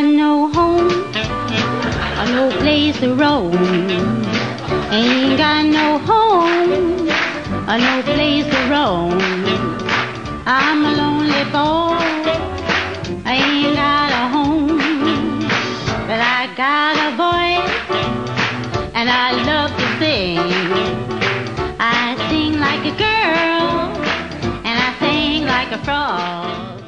got no home or no place to roam. Ain't got no home or no place to roam. I'm a lonely boy. I ain't got a home, but I got a voice and I love to sing. I sing like a girl and I sing like a frog.